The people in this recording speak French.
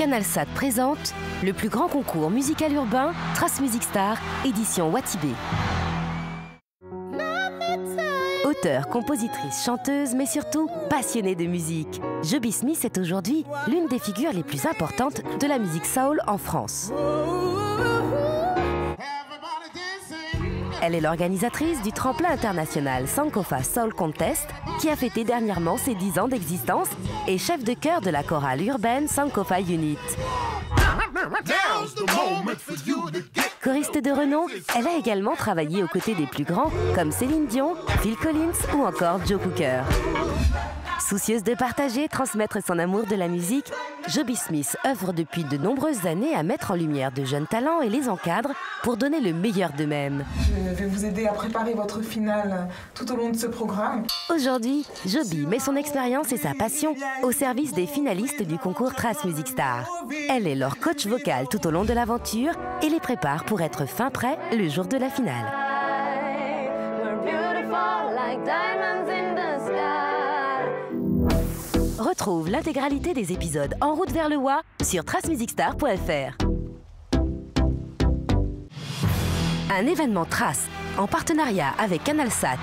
CanalSat présente le plus grand concours musical urbain, Trace Music Star, édition Watibé. Auteur, compositrice, chanteuse, mais surtout passionnée de musique, Joby Smith est aujourd'hui l'une des figures les plus importantes de la musique soul en France. Elle est l'organisatrice du tremplin international Sankofa Soul Contest qui a fêté dernièrement ses 10 ans d'existence et chef de chœur de la chorale urbaine Sankofa Unit. Choriste de renom, elle a également travaillé aux côtés des plus grands comme Céline Dion, Phil Collins ou encore Joe Cooker. Soucieuse de partager, transmettre son amour de la musique, Joby Smith œuvre depuis de nombreuses années à mettre en lumière de jeunes talents et les encadre pour donner le meilleur d'eux-mêmes. Je vais vous aider à préparer votre finale tout au long de ce programme. Aujourd'hui, Joby met son expérience et sa passion au service des finalistes du concours Trace Music Star. Elle est leur coach vocal tout au long de l'aventure et les prépare pour être fin prêt le jour de la finale. Retrouve l'intégralité des épisodes En route vers le WA sur tracemusicstar.fr. Un événement Trace en partenariat avec CanalSat